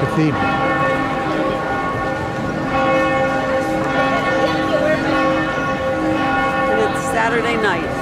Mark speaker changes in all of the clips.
Speaker 1: cathedral. Saturday night.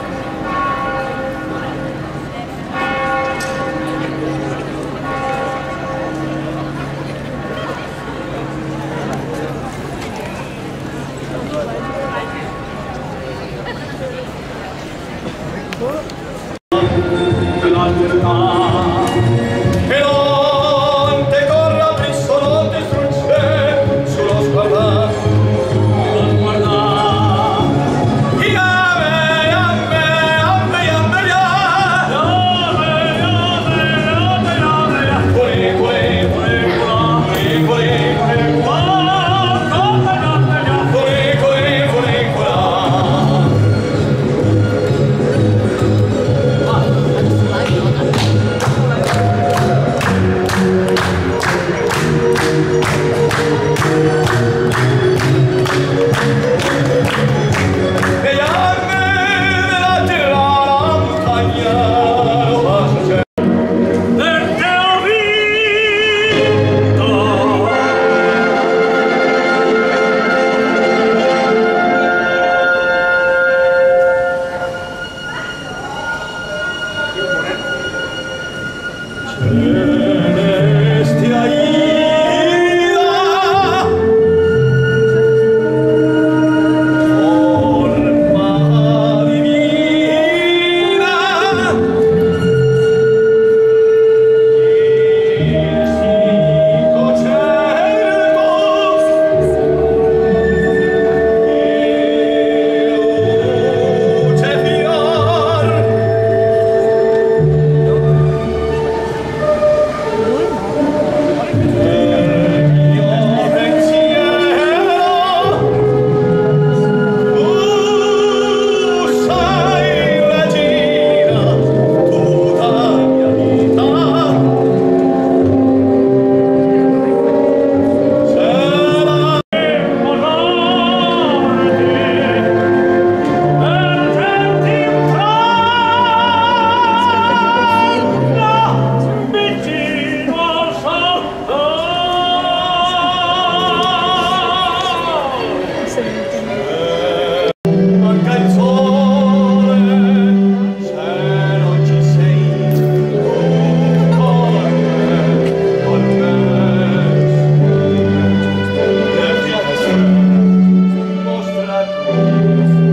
Speaker 1: Thank you.